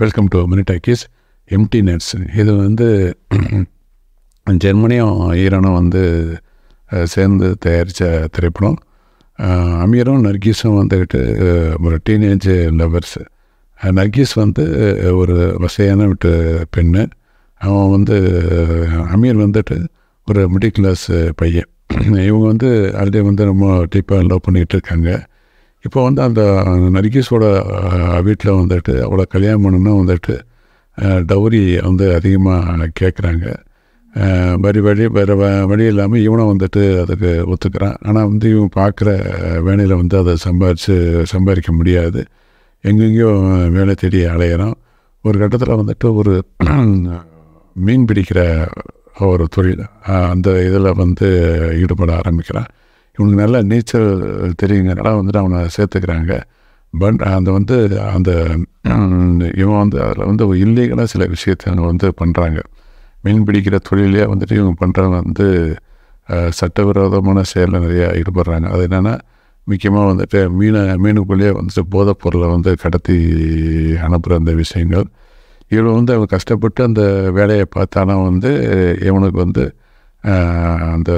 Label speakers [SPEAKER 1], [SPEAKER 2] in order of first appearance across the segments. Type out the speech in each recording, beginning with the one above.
[SPEAKER 1] Welcome to mini talkies எம்டி நெட்ஸ் இது வந்து ஜெர்மனியும் ஈரானும் வந்து சேர்ந்து தயாரித்த திரைப்படம். அமீரும் நர்கீஸும் வந்துக்கிட்டு ஒரு டீனேஜ் லவர்ஸ் நர்கீஸ் வந்து ஒரு வசையான விட்டு பெண்ணு. அவன் வந்து அமீர் வந்துட்டு ஒரு மிடில் கிளாஸ் பையன். இவங்க வந்து ஆல்ரெடி வந்து ரொம்ப டீப்பாக லவ் பண்ணிக்கிட்டு இருக்காங்க. இப்போ வந்து அந்த நரிகேஷோட வீட்டில் வந்துட்டு அவளை கல்யாணம் பண்ணணும்னா வந்துட்டு டவுரி வந்து அதிகமாக கேட்குறாங்க வரி வழி வேறு வ வழி இல்லாமல் இவனும் வந்துட்டு அதுக்கு ஒத்துக்கிறான். ஆனால் வந்து இவன் பார்க்குற வேலையில் வந்து அதை சம்பாரித்து சம்பாதிக்க முடியாது. எங்கெங்கேயோ வேலை தேடி அலையிறான். ஒரு கட்டத்தில் வந்துட்டு ஒரு மீன் பிடிக்கிற ஒரு தொழில் அந்த இதில் வந்து ஈடுபட ஆரம்பிக்கிறான். இவனுக்கு நல்லா நீச்சல் தெரியுங்கிறனால வந்துட்டு அவனை சேர்த்துக்கிறாங்க. பட் அந்த வந்து அந்த இவன் வந்து அதில் வந்து இல்லீகலாக சில விஷயத்தை அவங்க வந்து பண்ணுறாங்க மீன் பிடிக்கிற தொழிலே வந்துட்டு இவங்க பண்ணுறவங்க வந்து சட்டவிரோதமான செயலில் நிறையா ஈடுபடுறாங்க. அது என்னென்னா முக்கியமாக வந்துட்டு மீனை மீனுக்குள்ளேயே வந்துட்டு போதைப் பொருளை வந்து கடத்தி அனுப்புகிற அந்த விஷயங்கள். இவன் வந்து அவன் கஷ்டப்பட்டு அந்த வேலையை பார்த்தானா வந்து இவனுக்கு வந்து அந்த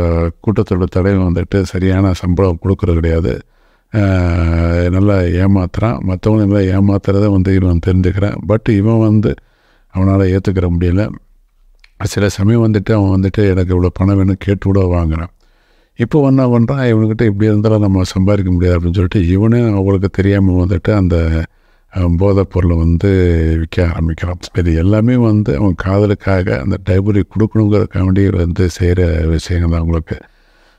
[SPEAKER 1] கூட்டத்தோட தலைவன் வந்துட்டு சரியான சம்பளம் கொடுக்குறது கிடையாது. நல்லா ஏமாத்துறான். மற்றவங்க நல்லா ஏமாத்துறத வந்து இவன் தெரிஞ்சுக்கிறான். பட் இவன் வந்து அவனால் ஏற்றுக்கிற முடியல. சில சமயம் வந்துட்டு அவன் வந்துட்டு எனக்கு இவ்வளோ பணம் வேணும் கேட்டு கூட வாங்குறான். இப்போ என்ன பண்ணுறான் இவனுக்கிட்ட இப்படி இருந்தாலும் நம்ம சம்பாதிக்க முடியாது அப்படின்னு சொல்லிட்டு இவனே அவங்களுக்கு தெரியாமல் வந்துட்டு அந்த போதைப் பொருளை வந்து விற்க ஆரம்பிக்கிறான். இது எல்லாமே வந்து அவன் காதலுக்காக அந்த டைபரி கொடுக்கணுங்கிறக்காண்டி வந்து செய்கிற விஷயங்கள் தான் அவங்களுக்கு.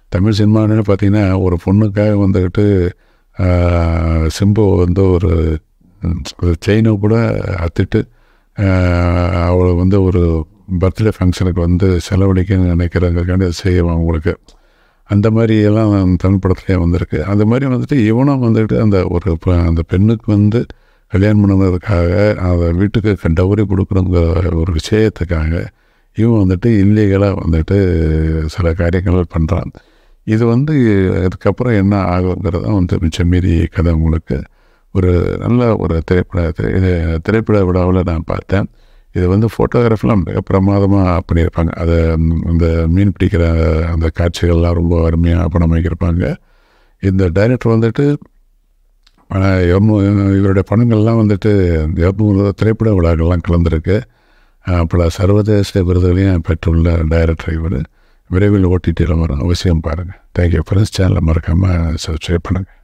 [SPEAKER 1] தமிழ் சினிமான்னு பார்த்தீங்கன்னா ஒரு பொண்ணுக்காக வந்துக்கிட்டு சிம்பு வந்து ஒரு செயினை கூட அத்துட்டு அவளை வந்து ஒரு பர்த்டே ஃபங்க்ஷனுக்கு வந்து செலவழிக்கணும்னு நினைக்கிறாங்கிறக்காண்டி அதை செய்வான் அவங்களுக்கு. அந்த மாதிரி எல்லாம் தமிழ் படத்துலேயே வந்திருக்கு. அந்த மாதிரி வந்துட்டு இவனும் வந்துட்டு அந்த ஒரு ப- அந்த பெண்ணுக்கு வந்து கல்யாணம் பண்ணுறதுக்காக அதை வீட்டுக்கு டவுரி கொடுக்குறங்கிற ஒரு விஷயத்துக்காக இவன் வந்துட்டு இல்லீகலாக வந்துட்டு சில காரியங்கள் பண்ணுறான் இது வந்து அதுக்கப்புறம் என்ன ஆகுங்கிறத வந்து மிச்சம் மீறி கதை உங்களுக்கு ஒரு நல்ல ஒரு திரைப்பட இது திரைப்பட விழாவில் நான் பார்த்தேன். இது வந்து ஃபோட்டோகிராஃபிலாம் மிக பிரமாதமாக பண்ணியிருப்பாங்க. அதை அந்த மீன் பிடிக்கிற அந்த காட்சிகள்லாம் ரொம்ப அருமையாக பணம் வைக்கிருப்பாங்க இந்த டைரக்டர் வந்துட்டு ஆனால் இரநூறு இவருடைய படங்கள்லாம் வந்துட்டு இரநூறு திரைப்பட விழாக்கள்லாம் கலந்துருக்கு. பல சர்வதேச விருதுகளையும் பெற்றுள்ள டைரக்டர் இவர். விரைவில் ஓட்டிட்டு வரும். அவசியம் பாருங்கள் தேங்க்யூ ஃப்ரெண்ட்ஸ் சேனலை மறக்காமல் சப்ஸ்கிரைப் பண்ணுங்கள்